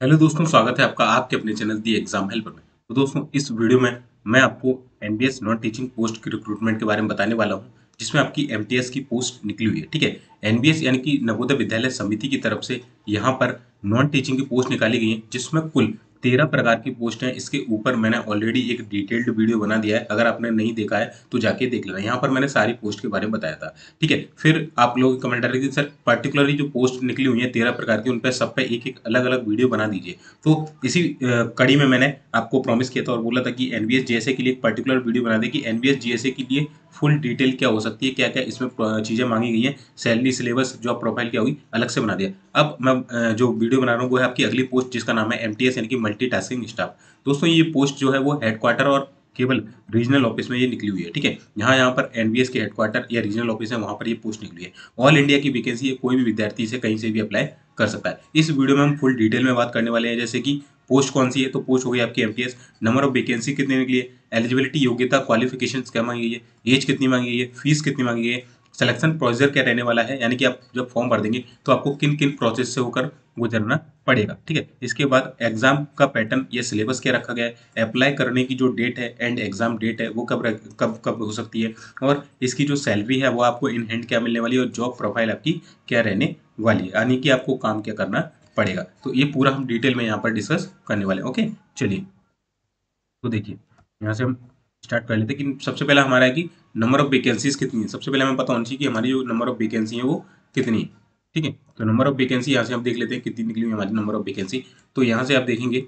Hello दोस्तों, स्वागत है आपका आपके अपने चैनल दी एग्ज़ाम हेल्पर में। तो दोस्तों, इस वीडियो में मैं आपको एनबीएस नॉन टीचिंग पोस्ट की रिक्रूटमेंट के बारे में बताने वाला हूँ, जिसमें आपकी एमटीएस की पोस्ट निकली हुई है, ठीक है? एनबीएस यानी कि नवोदय विद्यालय समिति की तरफ़ से यहाँ पर नॉन टीचिंग की पोस्ट निकाली गई है, जिसमें कुल तेरह प्रकार की पोस्ट हैं, इसके ऊपर मैंने ऑलरेडी एक डिटेल्ड वीडियो बना दिया है। अगर आपने नहीं देखा है तो जाके देख लेना। यहाँ पर मैंने सारी पोस्ट के बारे में बताया था। ठीक है, फिर आप लोग कमेंट कर रहे सर पर्टिकुलरली जो पोस्ट निकली हुई है, तेरह प्रकार की उन पर सब पे एक एक अलग अलग वीडियो बना दीजिए। तो इसी कड़ी में मैंने आपको प्रॉमिस किया था और बोला था कि एनबीएस जीएसए के लिए एक पर्टिकुलर वीडियो बना दे कि एनबीएस जीएसए के लिए फुल डिटेल क्या हो सकती है क्या क्या इसमें चीज़ें मांगी गई हैं सैलरी सिलेबस जॉब प्रोफ़ाइल क्या हुई, अलग से बना दिया। अब मैं जो वीडियो बना रहा हूँ, वो है आपकी अगली पोस्ट जिसका नाम है एम यानी कि मल्टी स्टाफ दोस्तों, ये पोस्ट जो है वो हेडक्वार्टर और केवल रीजनल ऑफ़िस में ये निकली हुई है, ठीक है? यहाँ यहाँ पर एनबीएस के हेडक्वार्टर या रीजनल ऑफ़िस है, वहाँ पर ये पोस्ट निकली है। ऑल इंडिया की वैकेंसी है, कोई भी विद्यार्थी से कहीं से भी अप्लाई कर सकता है। इस वीडियो में हम फुल डिटेल में बात करने वाले हैं, जैसे कि पोस्ट कौन सी है? तो पोस्ट हो गई आपकी एमटीएस नंबर ऑफ़ वैकेंसी कितने निकली है? एलिजिबिलिटी योग्यता क्वालिफिकेशन क्या मांगी गई है? एज कितनी मांगी गई है? फ़ीस कितनी मांगी गई है? सिलेक्शन प्रोसीजर क्या रहने वाला है? यानी कि आप जब फॉर्म भर देंगे तो आपको किन किन प्रोसेस से होकर गुजरना पड़ेगा ठीक है? इसके बाद एग्ज़ाम का पैटर्न या सिलेबस क्या रखा गया है। अप्लाई करने की जो डेट है एंड एग्ज़ाम डेट है, वो कब कब कब हो सकती है? और इसकी जो सैलरी है, वो आपको इन हैंड क्या मिलने वाली है और जॉब प्रोफ़ाइल आपकी क्या रहने वाली है? यानी कि आपको काम क्या करना पड़ेगा। तो ये पूरा हम डिटेल में यहाँ पर डिस्कस करने वाले हैं ओके चलिए। तो देखिए, यहाँ से हम स्टार्ट कर लेते हैं कि सबसे पहला हमारा है कि नंबर ऑफ़ वैकेंसीज कितनी है? सबसे पहले हमें पता होना चाहिए कि हमारी जो नंबर ऑफ़ वैकेंसी है, वो कितनी है, ठीक है? तो नंबर ऑफ़ वैकेंसी यहाँ से आप देख लेते हैं कितनी निकली हुई हमारी नंबर ऑफ़ वैकेंसी तो यहाँ से आप देखेंगे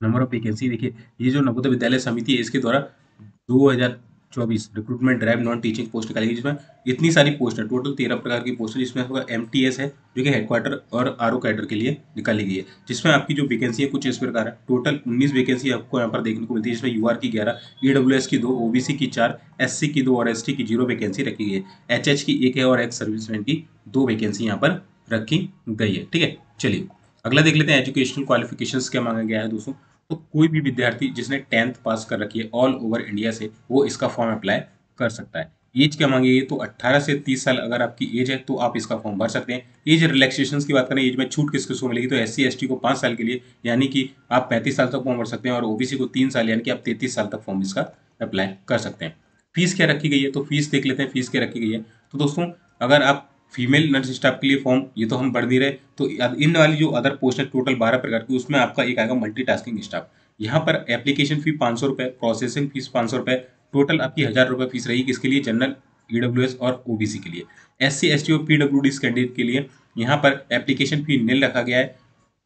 नंबर ऑफ़ वैकेंसी देखिए, ये जो नवोदय विद्यालय समिति है, इसके द्वारा दो हज़ार चौबीस recruitment drive non teaching post निकाली गई जिसमें इतनी सारी पोस्ट है। टोटल तेरह प्रकार की पोस्ट है जिसमें आपका एमटीएस है, जो कि हेडक्वार्टर और आर ओ कैडर के लिए निकाली गई है। जिसमें आपकी जो वैकेंसी है, कुछ इस प्रकार है। टोटल उन्नीस वैकेंसी आपको यहाँ पर देखने को मिलती है, जिसमें यू की ग्यारह ई की दो ओबीसी की चार एससी की दो और एसटी की ज़ीरो वैकेंसी रखी गई है। एच की एक है और एक्स सर्विसमैन की दो वैकेंसी यहाँ पर रखी गई है। ठीक है, चलिए। अगला देख लेते हैं एजुकेशनल क्वालिफिकेशंस क्या मांगा गया है दोस्तों। तो कोई भी विद्यार्थी जिसने टेंथ पास कर रखी है ऑल ओवर इंडिया से, वो इसका फॉर्म अप्लाई कर सकता है। एज क्या मांगी तो 18 से 30 साल अगर आपकी एज है तो आप इसका फॉर्म भर सकते हैं। एज रिलैक्सेशन की बात करें एज में छूट किस किसको मिलेगी? तो एस सी को पाँच साल के लिए, यानी कि आप पैंतीस साल तक फॉर्म भर सकते हैं और ओबीसी को तीन साल, यानी कि आप तैतीस साल तक फॉर्म इसका अप्लाई कर सकते हैं। फ़ीस क्या रखी गई है? तो फ़ीस देख लेते हैं फ़ीस क्या रखी गई है? तो दोस्तों, अगर आप फीमेल नर्स स्टाफ के लिए फॉर्म ये तो हम बढ़ नहीं रहे। तो इन वाली जो अदर पोस्ट है टोटल बारह प्रकार की, उसमें आपका एक आएगा मल्टीटास्किंग स्टाफ यहाँ पर एप्लीकेशन फ़ी पाँच सौ रुपये प्रोसेसिंग फ़ीस पाँच सौ रुपये टोटल आपकी हज़ार रुपये फ़ीस रहेगी किसके लिए? जनरल ईडब्ल्यूएस और ओबीसी के लिए। एस सी एस टी और पी डब्ल्यू डी कैंडिडेट के लिए यहाँ पर एप्लीकेशन फ़ी नील रखा गया है।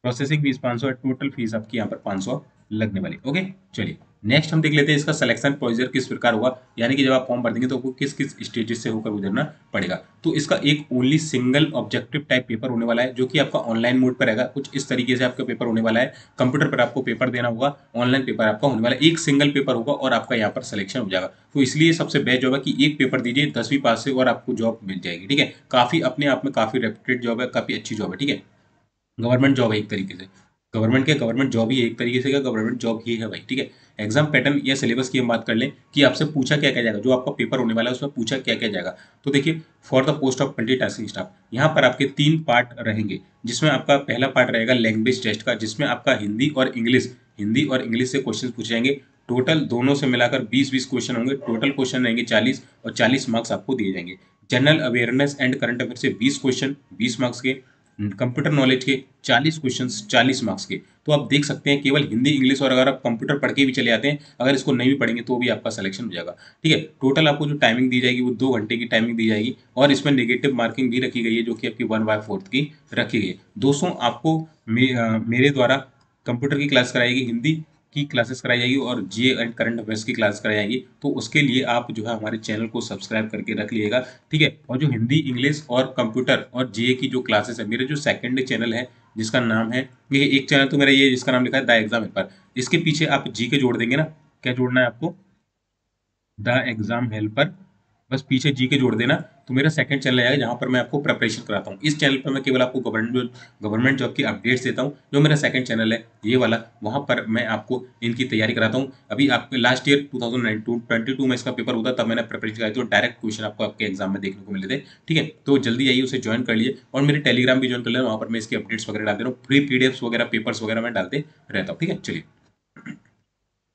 प्रोसेसिंग फ़ीस पाँच सौ टोटल फ़ीस आपकी यहाँ पर पाँच सौ लगने वाली। ओके चलिए। नेक्स्ट हम देख लेते हैं इसका सिलेक्शन प्रोसीजर किस प्रकार होगा यानी कि जब आप फॉर्म भर देंगे तो आपको किस किस स्टेजेस से होकर गुजरना पड़ेगा। तो इसका एक only single objective type paper होने वाला है, जो कि आपका ऑनलाइन मोड पर रहेगा। कुछ इस तरीके से आपका पेपर होने वाला है। कंप्यूटर पर आपको पेपर देना होगा ऑनलाइन पेपर आपका होने वाला है। एक सिंगल पेपर होगा और आपका यहाँ पर सिलेक्शन हो जाएगा। तो इसलिए सबसे बेस्ट जॉब है कि एक पेपर दीजिए, दसवीं पास से और आपको जॉब मिल जाएगी, ठीक है? काफ़ी अपने आप में काफ़ी रेपुटेड जॉब है, काफ़ी अच्छी जॉब है, ठीक है? गवर्नमेंट जॉब है एक तरीके से। गवर्नमेंट के गवर्नमेंट जॉब ही एक तरीके से गवर्नमेंट जॉब ही है भाई, ठीक है? एग्ज़ाम पैटर्न या सिलेबस की हम बात कर लें कि आपसे पूछा क्या क्या जाएगा, जो आपका पेपर होने वाला है उसमें पूछा क्या क्या जाएगा। तो देखिए for the post of multi tasking staff यहाँ पर आपके तीन पार्ट रहेंगे, जिसमें आपका पहला पार्ट रहेगा लैंग्वेज टेस्ट का, जिसमें आपका हिंदी और इंग्लिश, हिंदी और इंग्लिश से क्वेश्चन पूछे जाएँगे। टोटल दोनों से मिलाकर 20-20 क्वेश्चन होंगे टोटल क्वेश्चन रहेंगे 40 और 40 मार्क्स आपको दिए जाएँगे। General awareness and current affair से 20 क्वेश्चन 20 मार्क्स के कंप्यूटर नॉलेज के 40 क्वेश्चंस 40 मार्क्स के। तो आप देख सकते हैं केवल हिंदी इंग्लिश और अगर आप कंप्यूटर पढ़ के भी चले आते हैं अगर इसको नहीं भी पढ़ेंगे तो भी आपका सिलेक्शन हो जाएगा। ठीक है? टोटल आपको जो टाइमिंग दी जाएगी वो दो घंटे की टाइमिंग दी जाएगी और इसमें नेगेटिव मार्किंग भी रखी गई है जो कि आपकी वन बाय फोर्थ की रखी गई है। दोस्तों आपको मे, आ, मेरे द्वारा कंप्यूटर की क्लास कराएगी हिंदी की क्लासेस कराई जाएगी और जी एंड करंट अफेयर्स की क्लास कराई जाएगी। तो उसके लिए आप जो है हमारे चैनल को सब्सक्राइब करके रख लीजिएगा, ठीक है? और जो हिंदी, इंग्लिश और कंप्यूटर और जे की जो क्लासेस है, मेरे जो सेकंड चैनल है, जिसका नाम है, ये एक चैनल तो मेरा ये जिसका नाम लिखा है द एग्ज़ाम हेल्पर इसके पीछे आप जी के जोड़ देंगे ना। क्या जोड़ना है आपको? द एग्ज़ाम हेल्पर बस पीछे जी के जोड़ देना। तो मेरा सेकंड चैनल आएगा जहाँ पर मैं आपको प्रेपरेशन कराता हूँ। इस चैनल पर मैं केवल आपको गवर्नमेंट गवर्नमेंट जॉब की अपडेट्स देता हूँ, जो मेरा सेकंड चैनल है, ये वाला। वहाँ पर मैं आपको इनकी तैयारी कराता हूँ। अभी आपके लास्ट ईयर टू थाउज़ेंड में इसका पेपर होता, तब मैंने प्रेपरेशन कराई तो डायरेक्ट क्वेश्चन आपको आपके एग्ज़ाम में देखने को मिले थे। ठीक है? तो जल्दी आइए, उसे ज्वाइन कर लिए और मेरे टेलीग्राम भी ज्वाइन कर लिया वहाँ पर मैं इसकी अपडेट्स वगैरह डाल दे रहा हूँ। फ्री पी वगैरह पेपर्स वगैरह मैं डालते रहता हूँ। ठीक है? चलिए।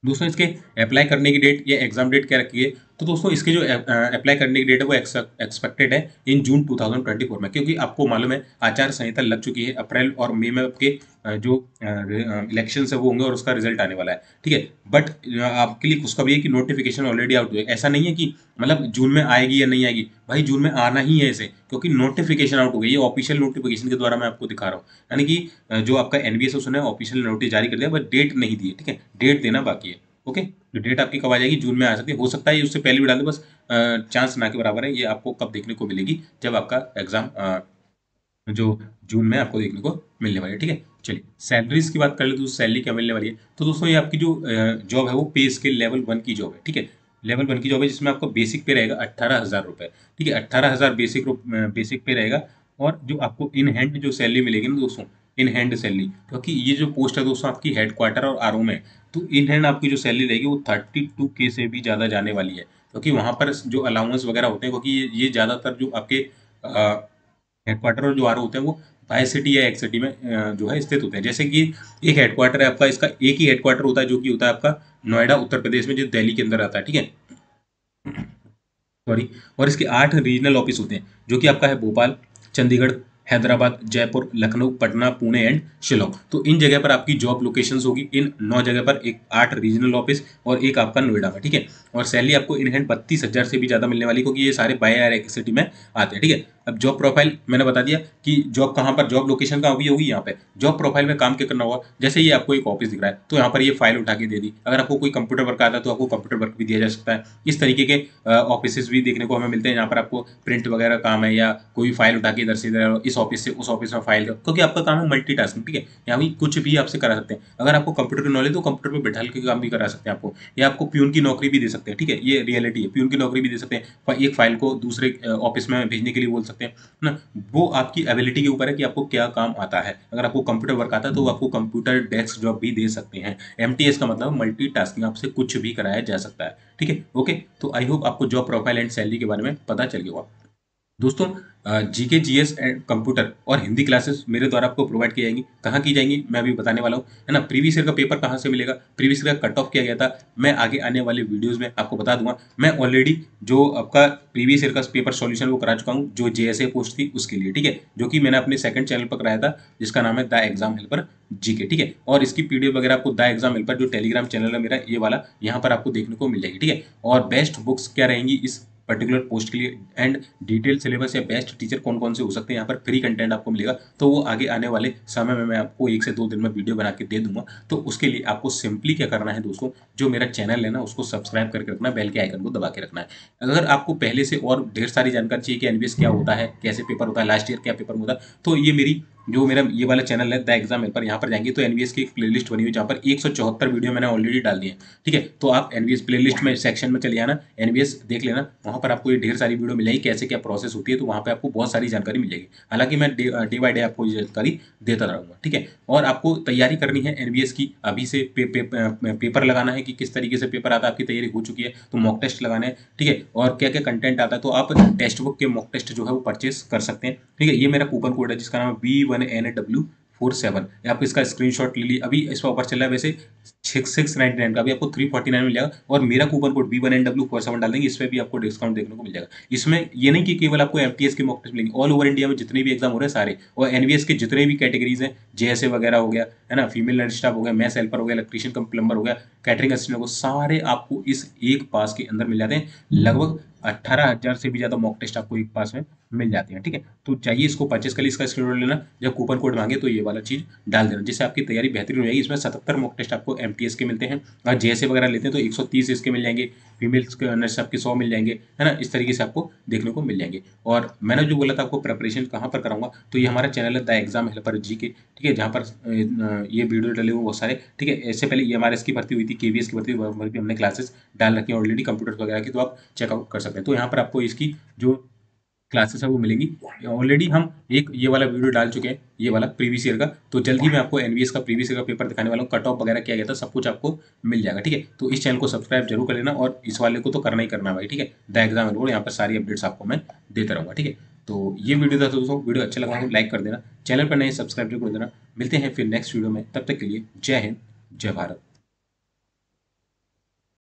दोस्तों, इसके अप्लाई करने की डेट या एग्ज़ाम डेट क्या रखी है? तो दोस्तों, इसके जो अप्लाई करने की डेट है वो एक्सपेक्टेड है इन जून 2024 में, क्योंकि आपको मालूम है आचार संहिता लग चुकी है अप्रैल और मई में आपके जो इलेक्शन है वो होंगे और उसका रिज़ल्ट आने वाला है, ठीक है? बट आपके लिए उसका भी है कि नोटिफिकेशन ऑलरेडी आउट हुआ है। ऐसा नहीं है कि मतलब जून में आएगी या नहीं आएगी। भाई जून में आना ही है इसे, क्योंकि नोटिफिकेशन आउट हो गई ये ऑफिशियल नोटिफिकेशन के द्वारा मैं आपको दिखा रहा हूँ। यानी कि जो आपका एनबीएस उसने ऑफिशियल नोटिस जारी कर दिया बट डेट नहीं दी है, ठीक है? डेट देना बाकी है ओके तो डेट आपकी कब आ जाएगी, जून में आ सकती है। हो सकता है उससे पहले भी डाल बस चांस ना के बराबर है। ये आपको कब देखने को मिलेगी? जब आपका एग्ज़ाम जो जून में आपको देखने को मिलने वाली है, ठीक है? चलिए सैलरीज की बात कर ले तो सैलरी क्या मिलने वाली है? तो दोस्तों, ये आपकी जो जॉब है, वो पे स्केल लेवल वन की जॉब है, ठीक है? लेवल वन की जॉब है, जिसमें आपको बेसिक पे रहेगा अट्ठारह हज़ार रुपये ठीक है? अट्ठारह हज़ार बेसिक बेसिक पे रहेगा। और जो आपको इन हैंड जो सैलरी मिलेगी ना दोस्तों इन हैंड सैलरी क्योंकि ये जो पोस्ट है दोस्तों आपकी हेड क्वार्टर और आर में तो इन हैंड आपकी जो सैलरी रहेगी वो थर्टी टू के से भी ज़्यादा जाने वाली है। क्योंकि वहाँ पर जो अलाउंस वगैरह होते हैं, क्योंकि ये ये ज़्यादातर जो आपके हेडक्वार्टर और जो आर होते हैं, वो बाय सिटी या एक सिटी में जो है स्थित होते हैं। जैसे कि एक हेडक्वार्टर है आपका, इसका एक ही हेडक्वार्टर होता है, जो कि होता है आपका नोएडा, उत्तर प्रदेश में, जो दिल्ली के अंदर आता है, ठीक है? सॉरी और इसके आठ रीजनल ऑफ़िस होते हैं, जो कि आपका है भोपाल, चंडीगढ़ हैदराबाद, जयपुर, लखनऊ, पटना, पुणे एंड शिलोंग। तो इन जगह पर आपकी जॉब लोकेशंस होगी। इन नौ जगह पर एक आठ रीजनल ऑफ़िस और एक आपका नोएडा में, ठीक है? और सैलरी आपको इन हैंड बत्तीस हज़ार से भी ज़्यादा मिलने वाली, क्योंकि ये सारे बाय आर सिटी में आते हैं, ठीक है? अब जॉब प्रोफ़ाइल मैंने बता दिया कि जॉब कहाँ पर जॉब लोकेशन कहाँ भी होगी यहाँ पे। जॉब प्रोफ़ाइल में काम क्या करना होगा जैसे ये आपको एक ऑफ़िस दिख रहा है तो यहाँ पर ये फ़ाइल उठा के दे दी। अगर आपको कोई कंप्यूटर वर्क आता है तो आपको कंप्यूटर वर्क भी दिया जा सकता है। इस तरीके के ऑफ़िस भी देखने को हमें मिलते हैं यहाँ पर आपको प्रिंट वगैरह काम है या कोई फ़ाइल उठा के इधर से इधर इस ऑफ़िस से उस ऑफ़िस में फ़ाइल क्योंकि आपका काम है मल्टी ठीक है? यहाँ भी कुछ भी आपसे करा सकते हैं। अगर आपको कंप्यूटर की नॉलेज तो कंप्यूटर पर बैठा के काम भी करा सकते हैं आपको या आपको प्यून की नौकरी भी दे सकते हैं, ठीक है? ये रियलिटी है। प्यून की नौकरी भी दे सकते हैं। एक फ़ाइल को दूसरे ऑफ़िस में भेजने के लिए बोल सकते हैं। ना, वो आपकी एबिलिटी के ऊपर है कि आपको क्या काम आता है। अगर आपको कंप्यूटर वर्क आता है तो वो आपको कंप्यूटर डेस्क जॉब भी दे सकते हैं। एमटीएस का मतलब मल्टी आपसे कुछ भी कराया जा सकता है। ठीक है? ओके तो आई होप आपको जॉब प्रोफ़ाइल एंड सैलरी के बारे में पता चल गया दोस्तों जीके जीएस एंड कंप्यूटर और हिंदी क्लासेस मेरे द्वारा आपको प्रोवाइड की जाएँगी। कहाँ की जाएँगी, मैं अभी बताने वाला हूँ। है ना प्रीवियस ईयर का पेपर कहाँ से मिलेगा? प्रीवियस ईयर का कट ऑफ़ किया गया था। मैं आगे आने वाले वीडियोस में आपको बता दूँगा। मैं ऑलरेडी जो आपका प्रीवियस ईयर का पेपर सॉल्यूशन वो करा चुका हूँ, जो जेएसए पोस्ट थी उसके लिए, ठीक है? जो कि मैंने अपने सेकंड चैनल पर कराया था, जिसका नाम है द एग्ज़ाम हेल्पर जीके ठीक है? और इसकी पीडीएफ वगैरह आपको द एग्ज़ाम हेल्पर जो टेलीग्राम चैनल है मेरा, ये वाला, यहाँ पर आपको देखने को मिल जाएगी, ठीक है? और बेस्ट बुक्स क्या रहेंगी इस पर्टिकुलर पोस्ट के लिए. एंड डिटेल सिलेबस या बेस्ट टीचर कौन कौन से हो सकते हैं? यहाँ पर फ्री कंटेंट आपको मिलेगा. तो वो आगे आने वाले समय में मैं आपको एक से दो दिन में वीडियो बना के दे दूँगा. तो उसके लिए आपको सिंपली क्या करना है दोस्तों? जो मेरा चैनल है ना, उसको सब्सक्राइब करके रखना बेल के आइकन को दबा के रखना है. अगर आपको पहले से और ढेर सारी जानकारी चाहिए कि एनबीएस क्या होता है, कैसे पेपर होता है लास्ट ईयर क्या पेपर होता है तो ये मेरी जो मेरा ये वाला चैनल है द एग्ज़ाम पर यहाँ पर जाएँगे तो एनवीएस की एक प्लेलिस्ट बनी हुई जहाँ पर एक सौ चौहत्तर वीडियो मैंने ऑलरेडी डाल दी है ठीक है? तो आप एनवीएस प्लेलिस्ट में सेक्शन में चले आना एनवीएस देख लेना वहाँ पर आपको ये ढेर सारी वीडियो मिलेगी कैसे क्या प्रोसेस होती है तो वहाँ पर आपको बहुत सारी जानकारी मिल जाएगी हालाँकि मैं डे बाई डे आपको ये जानकारी देता रहूँगा ठीक है? और आपको तैयारी करनी है एनवीएस की अभी से पे, पे, पे, पेपर लगाना है कि किस तरीके से पेपर आता है आपकी तैयारी हो चुकी है तो मॉक टेस्ट लगाना है ठीक है? और क्या क्या कंटेंट आता है तो आप टेक्स्ट बुक के मॉक टेस्ट जो है वो परचेस कर सकते हैं ठीक है? ये मेरा कूपन कोड है जिसका नाम है B one N A W four seven. आपको इसका स्क्रीनशॉट ले ली अभी इस पर ऑफ़र चल रहा है वैसे सिक्स सिक्स नाइनटी नाइन का। अभी आपको थ्री फोर्टी नाइन मिल जाएगा और मेरा coupon code B one N W four seven डाल देंगे। इस पर भी आपको डिस्काउंट देखने को मिल जाएगा। इसमें ये नहीं कि केवल आपको एमटीएस के मॉक टेस्ट मिलेंगे। ऑल ओवर इंडिया में जितने भी एग्ज़ाम हो रहे हैं सारे। और एनवीएस के जितने भी कैटेगरीज हैं जे वगैरह हो गया, है ना? फीमेल नर्स स्टाफ हो गया मैथ हेल्पर हो गया इलेक्ट्रिशियन कम प्लम्बर हो गया कैटरिंग असिस्टेंट हो सारे आपको इस एक पास के अंदर मिल जाते हैं। लगभग अट्ठारह हज़ार से भी ज़्यादा मॉक टेस्ट आपको एक पास में मिल जाती है, ठीक है? तो चाहिए इसको परचेस कर इसका स्क्रीन लेना, जब कूपन कोड मांगे तो ये वाला चीज़ डाल देना, जिससे आपकी तैयारी बेहतरीन हो जाएगी। इसमें सतहत्तर मॉक टेस्ट आपको एमटीएस के मिलते हैं, और जे वगैरह लेते हैं तो एक सौ तीस इसके मिल जाएँगे फीमेल्स नर्स आपके सौ मिल जाएँगे, है ना? इस तरीके से आपको देखने को मिल जाएँगे। और मैंने जो बोला था आपको प्रिपरेशन कहाँ पर कराऊँगा तो ये हमारा चैनल है द एग्ज़ाम हेल्पर जी के, ठीक है? जहाँ पर ये वीडियो डले हुए बहुत सारे, ठीक है? इससे पहले ये हमारे इसकी भर्ती हुई थी के की भर्ती हुई हमने क्लासेस डाल रखी है ऑलरेडी कंप्यूटर वगैरह की तो आप चेकआउट कर सकते हैं। तो यहाँ पर आपको इसकी जो क्लासेस है वो मिलेंगी। ऑलरेडी हम एक ये वाला वीडियो डाल चुके हैं, ये वाला प्रीवियस ईयर का। तो जल्द ही मैं आपको एनवीएस का प्रीवियस ईयर का पेपर दिखाने वाला हूँ। कट ऑफ़ वगैरह किया गया था, सब कुछ आपको मिल जाएगा, ठीक है? तो इस चैनल को सब्सक्राइब ज़रूर कर लेना और इस वाले को तो करना ही करना भाई, ठीक है? द एग्ज़ाम एनरोल यहाँ पर सारी अपडेट्स आपको मैं देता रहूँगा, ठीक है? तो ये वीडियो था दोस्तों वीडियो अच्छा लगा तो लाइक कर देना। चैनल पर नए सब्सक्राइब ज़रूर कर देना। मिलते हैं फिर नेक्स्ट वीडियो में, तब तक के लिए जय हिंद, जय भारत।